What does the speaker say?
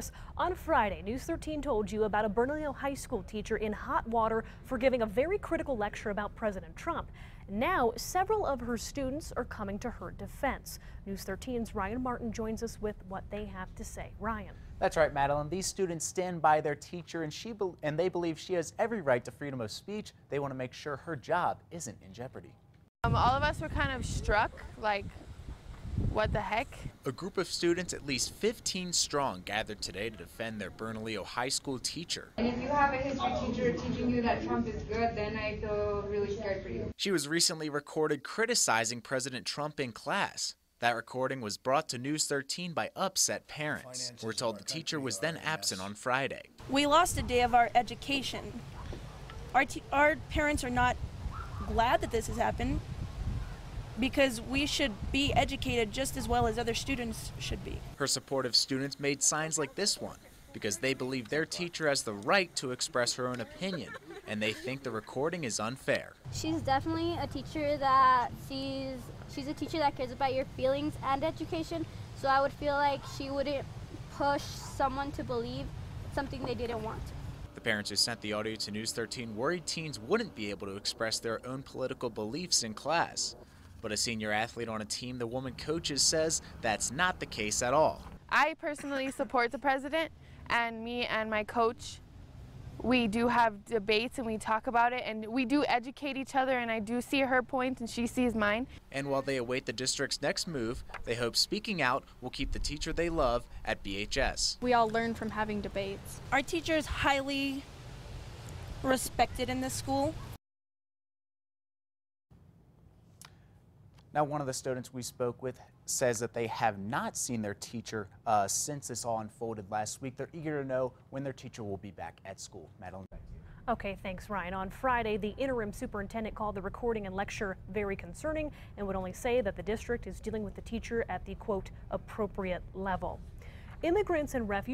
Chris, on Friday, News 13 told you about a Bernalillo High School teacher in hot water for giving a very critical lecture about President Trump. Now, several of her students are coming to her defense. News 13's Ryan Martin joins us with what they have to say. Ryan. That's right, Madeline. These students stand by their teacher, and she and they believe she has every right to freedom of speech. They want to make sure her job isn't in jeopardy. Um, all of us were kind of struck, like, what the heck? A group of students, at least 15 strong, gathered today to defend their Bernalillo High School teacher. And if you have a history teacher teaching you that Trump is good, then I feel really scared for you. She was recently recorded criticizing President Trump in class. That recording was brought to News 13 by upset parents. Finances We're told the teacher was then absent on Friday. We lost a day of our education. Our, our parents are not glad that this has happened because we should be educated just as well as other students should be. Her supportive students made signs like this one because they believe their teacher has the right to express her own opinion and they think the recording is unfair. She's definitely a teacher that sees, she's a teacher that cares about your feelings and education, so I would feel like she wouldn't push someone to believe something they didn't want. The parents who sent the audio to News 13 worried teens wouldn't be able to express their own political beliefs in class. But a senior athlete on a team the woman coaches says that's not the case at all. I personally support the president, and me and my coach, we do have debates and we talk about it, and we do educate each other, and I do see her points point and she sees mine. And while they await the district's next move, they hope speaking out will keep the teacher they love at BHS. We all learn from having debates. Our teacher is highly respected in this school. Now, one of the students we spoke with says that they have not seen their teacher uh, since this all unfolded last week. They're eager to know when their teacher will be back at school. Madeline. Okay, thanks, Ryan. On Friday, the interim superintendent called the recording and lecture very concerning and would only say that the district is dealing with the teacher at the quote appropriate level. Immigrants and refugees